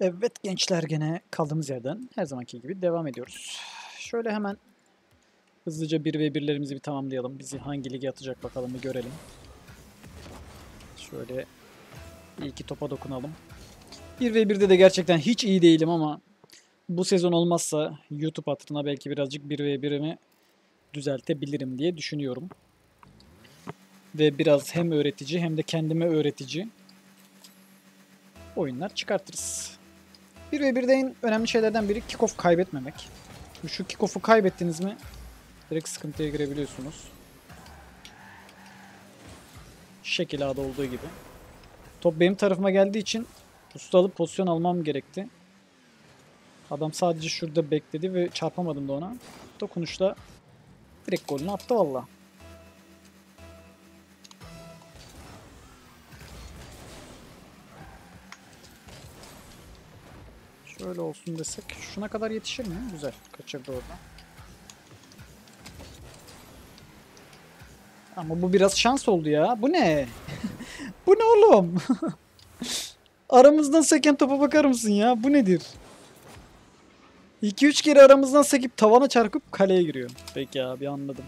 Evet gençler gene kaldığımız yerden her zamanki gibi devam ediyoruz. Şöyle hemen hızlıca 1v1'lerimizi bir tamamlayalım. Bizi hangi lige atacak bakalım bir görelim. Şöyle iyi ki topa dokunalım. 1v1'de de gerçekten hiç iyi değilim ama bu sezon olmazsa YouTube hatırına belki birazcık 1v1'imi düzeltebilirim diye düşünüyorum. Ve biraz hem öğretici hem de kendime öğretici oyunlar çıkartırız. 1 ve 1'de en önemli şeylerden biri kickoff kaybetmemek. Şimdi şu kickoff'u kaybettiniz mi direkt sıkıntıya girebiliyorsunuz. Şekil A'da olduğu gibi. Top benim tarafıma geldiği için usta alıp pozisyon almam gerekti. Adam sadece şurada bekledi ve çarpamadım da ona. Dokunuşla direkt golünü attı valla. Şöyle olsun desek. Şuna kadar yetişir mi? Güzel. Kaçırdı orada. Ama bu biraz şans oldu ya. Bu ne? bu ne oğlum? aramızdan seken topa bakar mısın ya? Bu nedir? 2-3 kere aramızdan sekip tavana çarpıp kaleye giriyor. Peki abi anladım.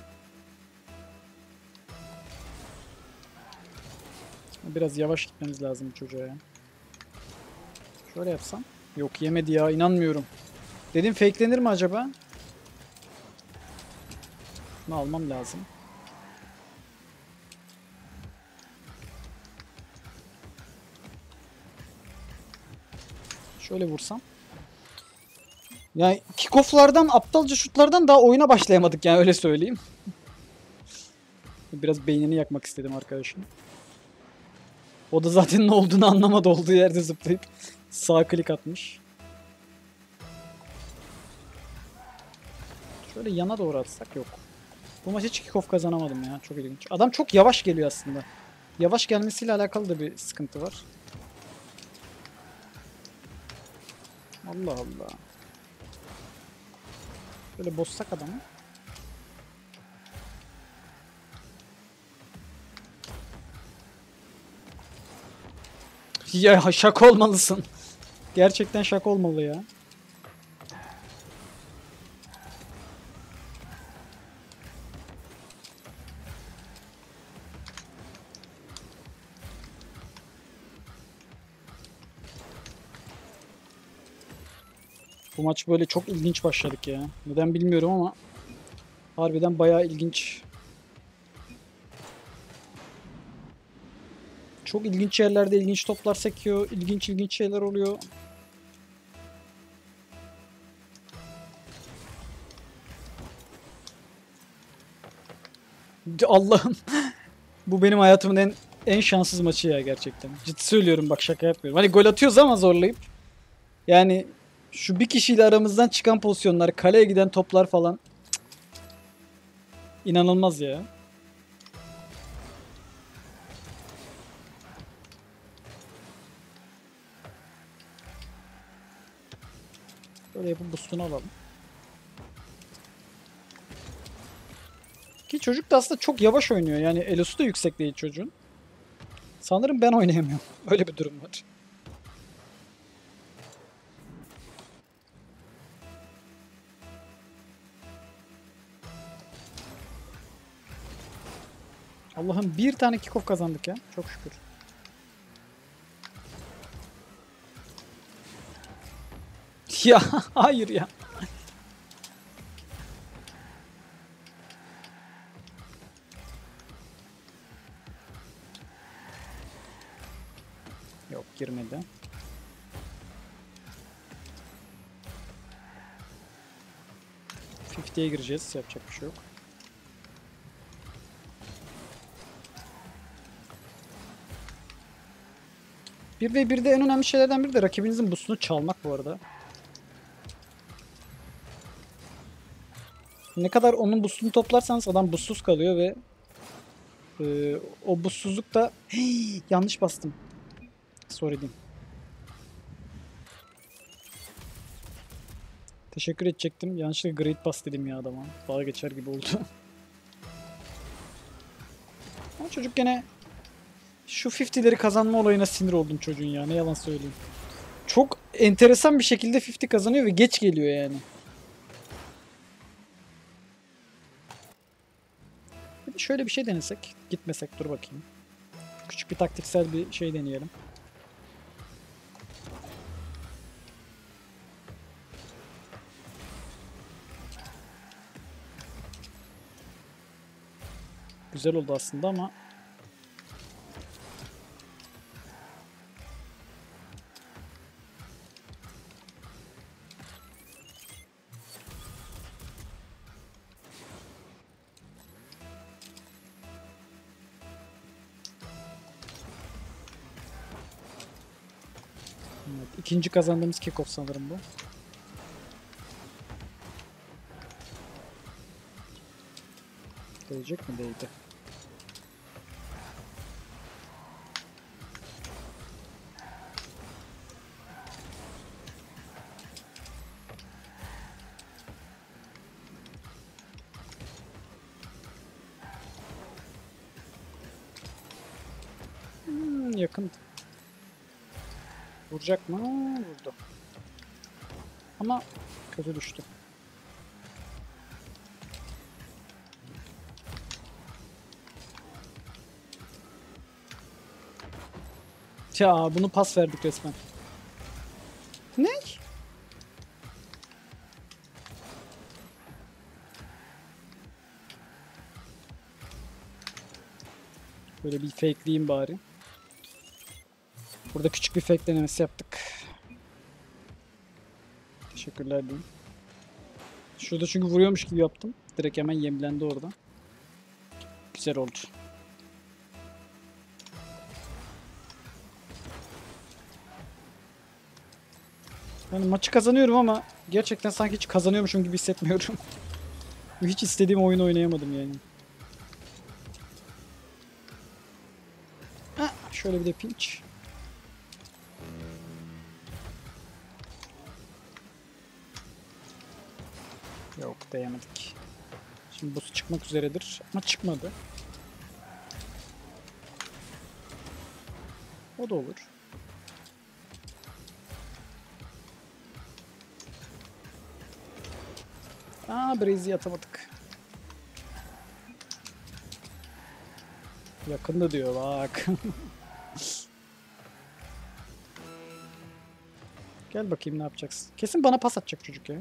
Biraz yavaş gitmemiz lazım çocuğa ya. Şöyle yapsam. Yok yemedi ya inanmıyorum. Dedim fakelenir mi acaba? Bunu almam lazım. Şöyle vursam. Yani kickoff'lardan, aptalca şutlardan daha oyuna başlayamadık yani öyle söyleyeyim. Biraz beynini yakmak istedim arkadaşın. O da zaten ne olduğunu anlamadı olduğu yerde zıplayıp sağ klik atmış. Şöyle yana doğru atsak yok. Bu maç hiç kickoff kazanamadım ya. Çok ilginç. Adam çok yavaş geliyor aslında. Yavaş gelmesiyle alakalı da bir sıkıntı var. Allah Allah. Böyle bozsak adamı. Ya şak olmalısın. Gerçekten şak olmalı ya. Bu maç böyle çok ilginç başladık ya. Neden bilmiyorum ama harbiden bayağı ilginç. Çok ilginç yerlerde ilginç toplar sekiyor. İlginç ilginç şeyler oluyor. Allah'ım. Bu benim hayatımın en en şanssız maçı ya gerçekten. Ciddi söylüyorum bak şaka yapmıyorum. Hani gol atıyoruz ama zorlayıp. Yani şu bir kişiyle aramızdan çıkan pozisyonlar, kaleye giden toplar falan. Cık. İnanılmaz ya. Böyle yapıp boostunu alalım. Ki çocuk da aslında çok yavaş oynuyor. Yani elosu da yüksek değil çocuğun. Sanırım ben oynayamıyorum. Öyle bir durum var. Allah'ım bir tane kickoff kazandık ya. Çok şükür. Ya hayır ya. Fifty'ye gireceğiz. Yapacak bir şey yok. Bir ve bir de en önemli şeylerden biri de rakibinizin boostunu çalmak bu arada. Ne kadar onun boostunu toplarsanız adam boostsuz kalıyor ve e, o boostsuzluk da Hey, yanlış bastım. Sorry diyeyim. Teşekkür edecektim. Yanlışlıkla great pass dedim ya adama. Daha geçer gibi oldu. Ama çocuk gene şu 50'leri kazanma olayına sinir oldum çocuğun ya. Ne yalan söyleyeyim. Çok enteresan bir şekilde 50 kazanıyor ve geç geliyor yani. Bir şöyle bir şey denesek. Gitmesek dur bakayım. Küçük bir taktiksel bir şey deneyelim. Güzel oldu aslında ama Evet, ikinci kazandığımız kickoff sanırım bu. Değecek mi? Değdi. Hmm, yakın. Vuracak mı? Vurdu. Ama kötü düştü. Ya bunu pas verdik resmen. Ne? Böyle bir fakeleyeyim bari. Burada küçük bir fake denemesi yaptık. Teşekkürler diyeyim. Şurada çünkü vuruyormuş gibi yaptım. Direkt hemen yemlendi orada. Güzel oldu. Yani maçı kazanıyorum ama gerçekten sanki hiç kazanıyormuşum gibi hissetmiyorum. hiç istediğim oyunu oynayamadım yani. Ah, şöyle bir de pinch. Yok değemedik. Şimdi bu çıkmak üzeredir ama çıkmadı. O da olur. Aa Brazy'i atamadık. Yakında diyor bak. Gel bakayım ne yapacaksın. Kesin bana pas atacak çocuk ya.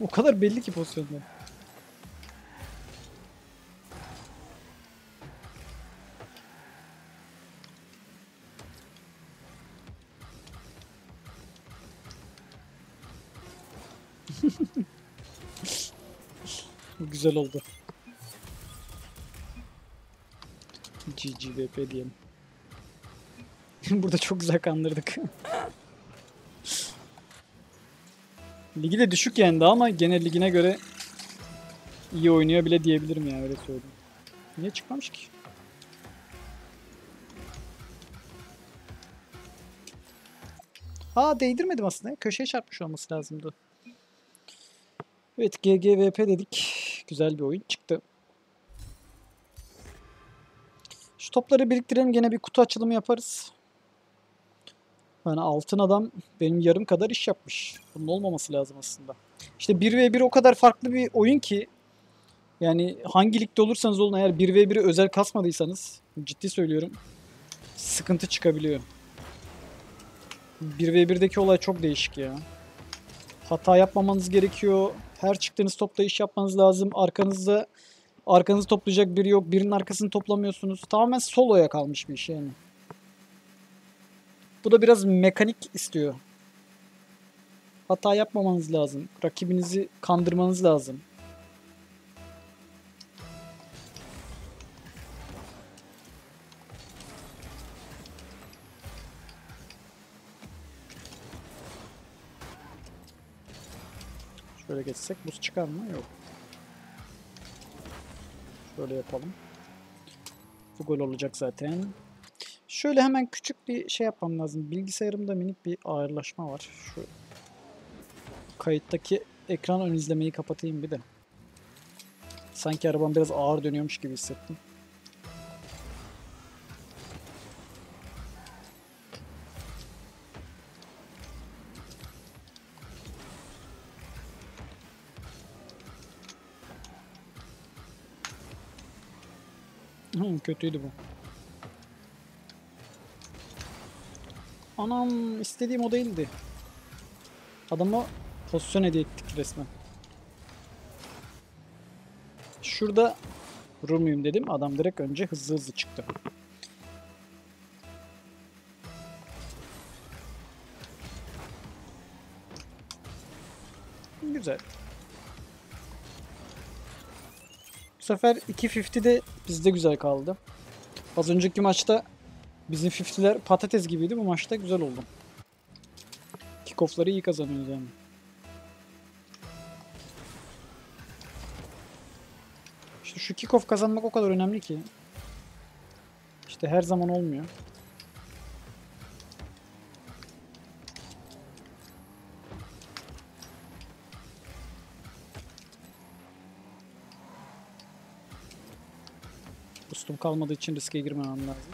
O kadar belli ki pozisyonda. Güzel oldu. GGVP diyelim. Burada çok güzel kandırdık. Ligi de düşük yendi ama gene ligine göre iyi oynuyor bile diyebilirim yani öyle söyleyeyim. Niye çıkmamış ki? Aa değdirmedim aslında. Köşeye çarpmış olması lazımdı. Evet GGVP dedik. Güzel bir oyun çıktı. Şu topları biriktirelim gene bir kutu açılımı yaparız. Yani altın adam benim yarım kadar iş yapmış. Bunun olmaması lazım aslında. İşte 1v1 o kadar farklı bir oyun ki yani hangi ligde olursanız olun eğer 1v1'i özel kasmadıysanız ciddi söylüyorum sıkıntı çıkabiliyor. 1v1'deki olay çok değişik ya. Hata yapmamanız gerekiyor. Her çıktığınız topta iş yapmanız lazım. Arkanızda arkanızı toplayacak biri yok. Birinin arkasını toplamıyorsunuz. Tamamen soloya kalmış bir iş yani. Bu da biraz mekanik istiyor. Hata yapmamanız lazım. Rakibinizi kandırmanız lazım. Şöyle geçsek buz çıkar mı? Yok. Şöyle yapalım. Bu gol olacak zaten. Şöyle hemen küçük bir şey yapmam lazım. Bilgisayarımda minik bir ağırlaşma var. Şu kayıttaki ekran ön izlemeyi kapatayım bir de. Sanki arabam biraz ağır dönüyormuş gibi hissettim. Hı, kötüydü bu. Anam istediğim o değildi. Adama pozisyon hediye ettik resmen. Şurada vurur muyum dedim. Adam direkt önce hızlı hızlı çıktı. Güzel. Bu sefer 2.50 de bizde güzel kaldı. Az önceki maçta bizim 50'ler patates gibiydi. Bu maçta güzel oldu. Kickoff'ları iyi kazanıyoruz yani. İşte şu kickoff kazanmak o kadar önemli ki. İşte her zaman olmuyor. Kalmadığı için riske girmemem lazım.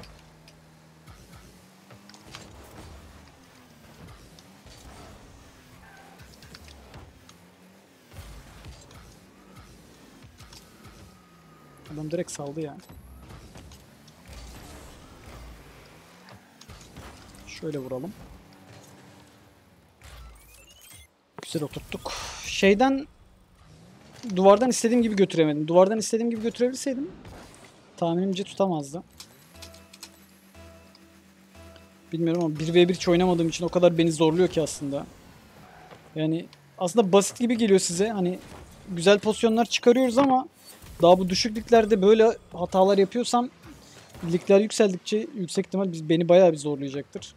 Adam direkt saldı ya. Şöyle vuralım. Güzel oturttuk. Şeyden duvardan istediğim gibi götüremedim. Duvardan istediğim gibi götürebilseydim tahminimce tutamazdı. Bilmiyorum ama 1v1 hiç oynamadığım için o kadar beni zorluyor ki aslında. Yani aslında basit gibi geliyor size. Hani güzel pozisyonlar çıkarıyoruz ama daha bu düşük liglerde böyle hatalar yapıyorsam ligler yükseldikçe yüksek ihtimal biz, beni bayağı bir zorlayacaktır.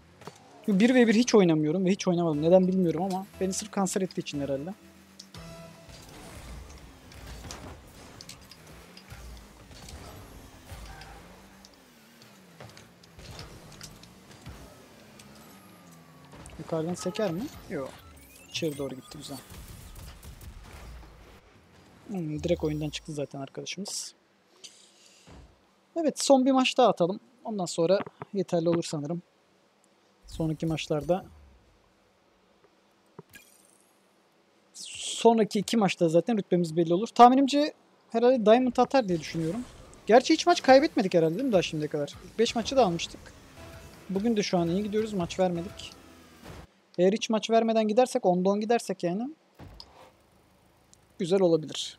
1v1 hiç oynamıyorum ve hiç oynamadım. Neden bilmiyorum ama beni sırf kanser ettiği için herhalde. Yukarıdan seker mi? Yok. İçeri doğru gitti güzel. Hmm, direkt oyundan çıktı zaten arkadaşımız. Evet son bir maç daha atalım. Ondan sonra yeterli olur sanırım. Sonraki maçlarda sonraki iki maçta zaten rütbemiz belli olur. Tahminimce herhalde Diamond atar diye düşünüyorum. Gerçi hiç maç kaybetmedik herhalde değil mi daha şimdiye kadar? 5 maçı da almıştık. Bugün de şu an iyi gidiyoruz. Maç vermedik. Eğer hiç maç vermeden gidersek 10'da 10 gidersek yani güzel olabilir.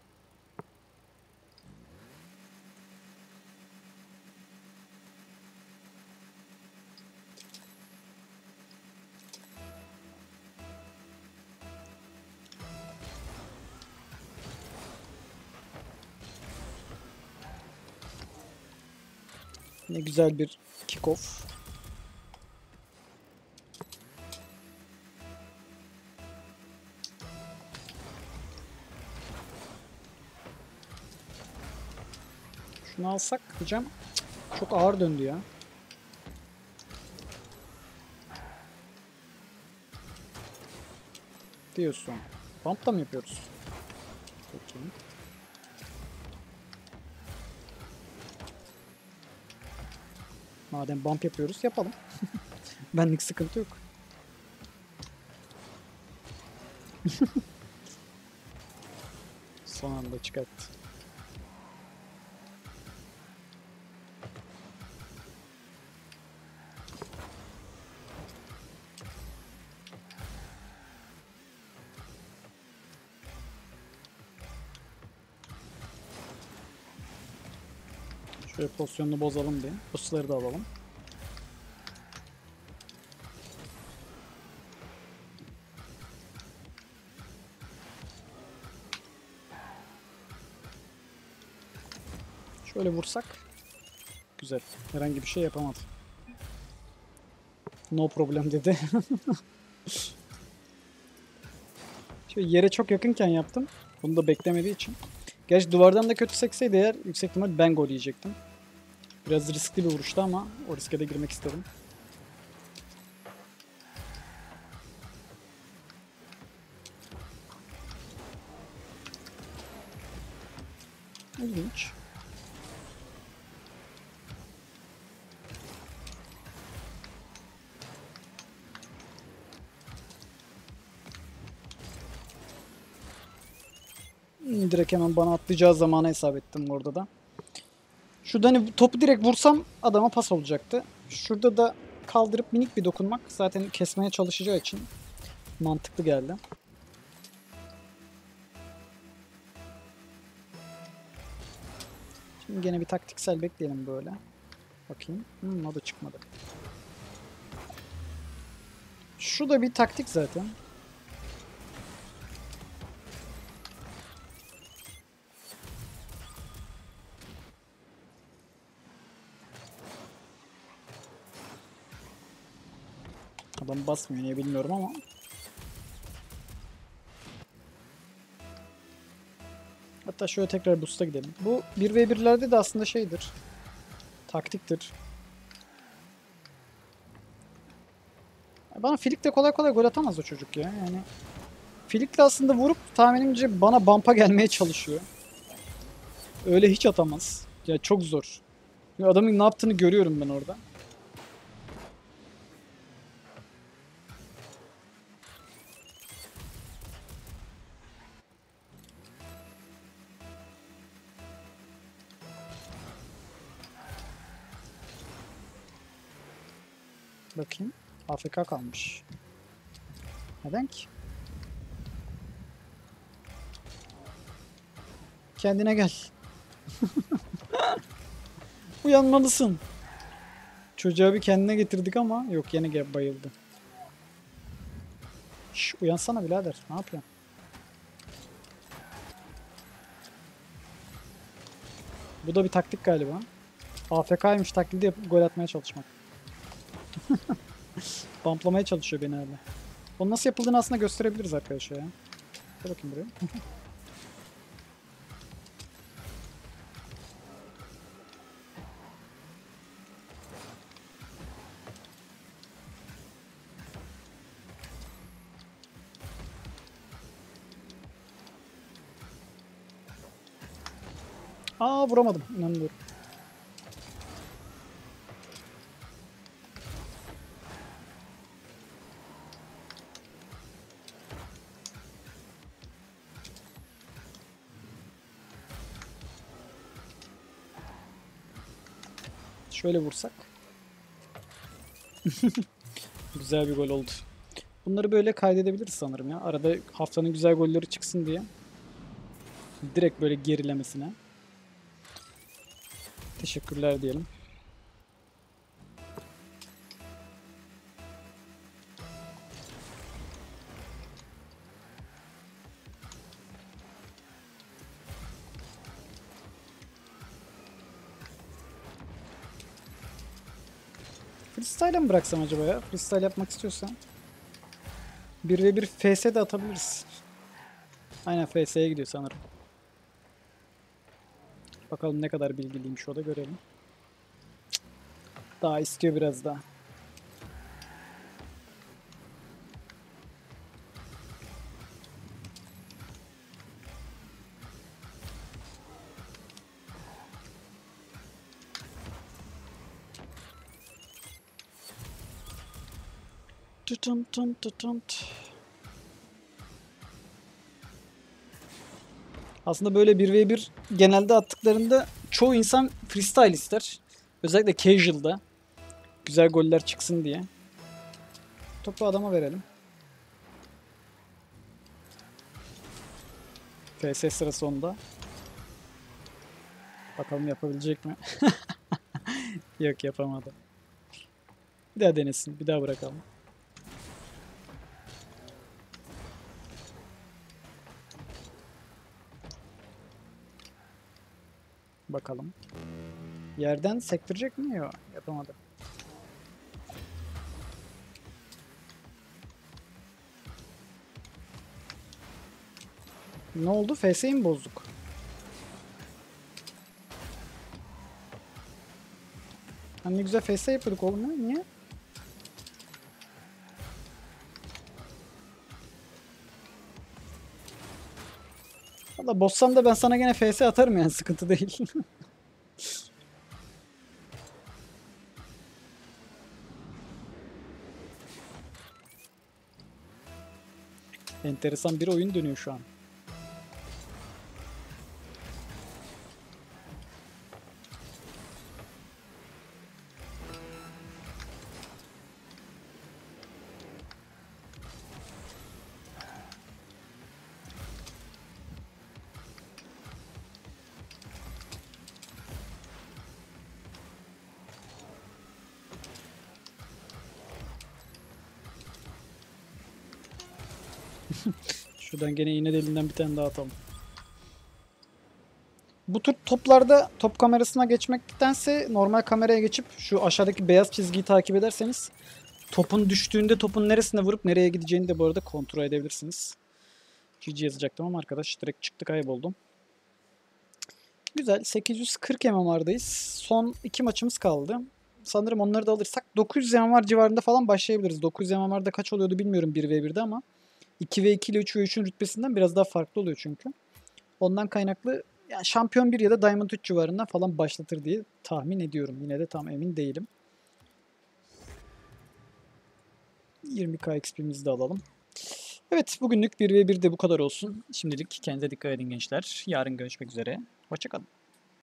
Ne güzel bir kickoff. Şunu alsak. Cık, Çok ağır döndü ya. Diyorsun. Bump da mı yapıyoruz? Peki. Madem bump yapıyoruz yapalım. Benlik sıkıntı yok. Son anda çıkarttı. Şöyle pozisyonunu bozalım diye. Busları da alalım. Şöyle vursak. Güzel. Herhangi bir şey yapamadı. No problem dedi. Şöyle yere çok yakınken yaptım. Bunu da beklemediği için. Gerçi duvardan da kötü sekseydi eğer yüksek ihtimal ben gol yiyecektim. Biraz riskli bir vuruştu ama o riske de girmek istedim. İlginç. Direkt hemen bana atlayacağı zamanı hesap ettim orada da. Şurada hani topu direkt vursam adama pas olacaktı. Şurada da kaldırıp minik bir dokunmak zaten kesmeye çalışacağı için mantıklı geldi. Şimdi gene bir taktiksel bekleyelim böyle. Bakayım. Hmm, o da çıkmadı. Şu da bir taktik zaten. Adam basmıyor niye bilmiyorum ama. Hatta şöyle tekrar boost'a gidelim. Bu 1v1'lerde de aslında şeydir. Taktiktir. Bana Filik'te kolay kolay gol atamaz o çocuk ya. Yani Filik'le aslında vurup tahminimce bana bumpa gelmeye çalışıyor. Öyle hiç atamaz. Ya çok zor. Adamın ne yaptığını görüyorum ben orada. Bakayım. AFK kalmış. Neden ki? Kendine gel. Uyanmalısın. Çocuğa bir kendine getirdik ama yok yine bayıldı. Şş, uyansana birader. Ne yapıyorsun? Bu da bir taktik galiba. AFK'ymış taklidi yapıp gol atmaya çalışmak. Bumplamaya çalışıyor beni hala. Onun nasıl yapıldığını aslında gösterebiliriz arkadaşlar ya. Dur bakayım buraya. Aa vuramadım. İnanmıyorum. Şöyle vursak. güzel bir gol oldu. Bunları böyle kaydedebiliriz sanırım ya. Arada haftanın güzel golleri çıksın diye. Direkt böyle gerilemesine. Teşekkürler diyelim. Freestyle mi bıraksam acaba ya? Freestyle yapmak istiyorsan. 1 ve 1 FS de atabiliriz. Aynen FS'ye gidiyor sanırım. Bakalım ne kadar bilgiliymiş o da görelim. Daha istiyor biraz daha. Aslında böyle 1v1 genelde attıklarında çoğu insan freestyle ister. Özellikle casual'da. Güzel goller çıksın diye. Topu adama verelim. FS sırası onda. Bakalım yapabilecek mi? Yok yapamadı. Bir daha denesin. Bir daha bırakalım. Bakalım. Yerden sektirecek mi? Yok. Yapamadı. Ne oldu? FS'yi mi bozduk? Hani güzel FS yapıyorduk oğlum ya. Niye? Valla bozsam da ben sana gene FS atarım yani sıkıntı değil. Enteresan bir oyun dönüyor şu an. Şuradan gene iğne deliğinden bir tane daha atalım. Bu tür toplarda top kamerasına geçmektense normal kameraya geçip şu aşağıdaki beyaz çizgiyi takip ederseniz topun düştüğünde topun neresine vurup nereye gideceğini de bu arada kontrol edebilirsiniz. GG yazacaktım ama arkadaş direkt çıktı kayboldum. Güzel 840 MMR'dayız. Son iki maçımız kaldı. Sanırım onları da alırsak 900 MMR civarında falan başlayabiliriz. 900 MMR'da kaç oluyordu bilmiyorum 1v1'de ama 2v2 ile 3v3'ün rütbesinden biraz daha farklı oluyor çünkü. Ondan kaynaklı yani şampiyon 1 ya da Diamond 3 civarından falan başlatır diye tahmin ediyorum. Yine de tam emin değilim. 20k XP'mizi de alalım. Evet bugünlük 1v1 de bu kadar olsun. Şimdilik kendinize dikkat edin gençler. Yarın görüşmek üzere. Hoşçakalın.